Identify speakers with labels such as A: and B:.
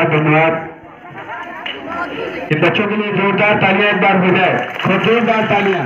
A: बहुत धन्यवाद। इन बच्चों के लिए जोरदार तालियाँ एक बार हो। जाए
B: खूब जोरदार तालियाँ।